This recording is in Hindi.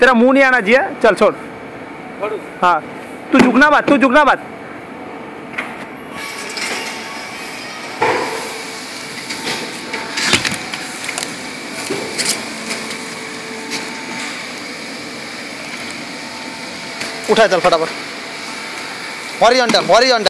तेरा मुँह नहीं आना चाहिए चल, छोड़। हाँ। तू झुकना बात, तू झुकना बात। उठा चल फटाफट। Horizontal horizontal